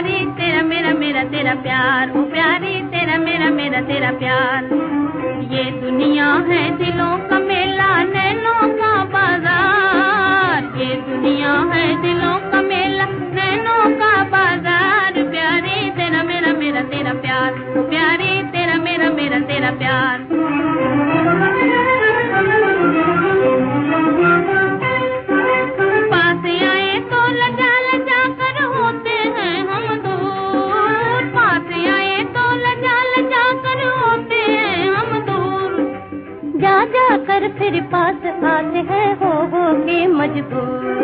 تیرا میرا میرا تیرا پیار وہ پیاری، تیرا میرا میرا تیرا پیار۔ یہ دنیا ہے دلوں کا میلہ، نینوں کا بازار۔ یہ دنیا ہے دلوں کا میلہ، نینوں کا بازار۔ پیاری، تیرا میرا میرا تیرا پیار وہ پیاری کر پھر پاس آتے ہیں ہو ہو کے مجبور۔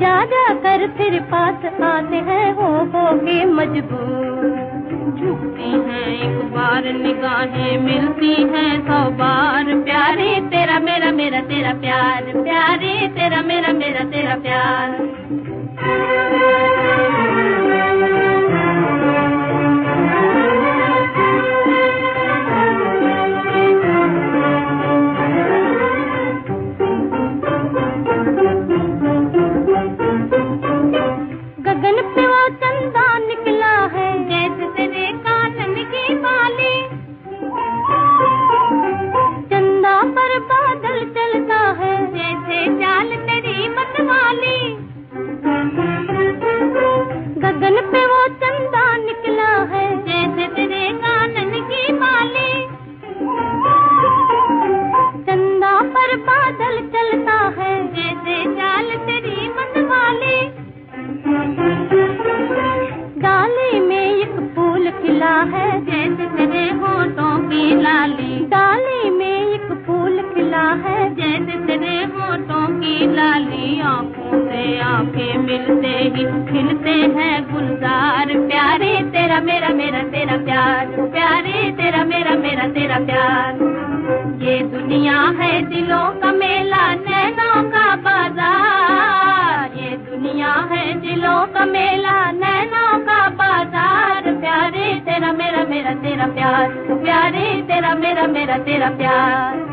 جا جا کر پھر پاس آتے ہیں ہو ہو کے مجبور۔ جھکتی ہیں ایک بار نگاہیں، ملتی ہیں سو بار۔ پیارے تیرا میرا میرا تیرا پیار، پیارے تیرا میرا میرا تیرا پیار۔ ہے جیسے تیرے ہونٹوں کی لالی۔ ڈالی میں ایک پھول کھلا ہے جیسے تیرے ہونٹوں کی لالی۔ آنکھوں سے آنکھیں ملتے ہی کھلتے ہیں گلزار۔ پیارے تیرا میرا میرا تیرا پیار۔ پیارے تیرا میرا میرا تیرا پیار۔ یہ دنیا ہے دلوں کا میلہ نینوں پیار پیارے تیرا میرا میرا تیرا پیار.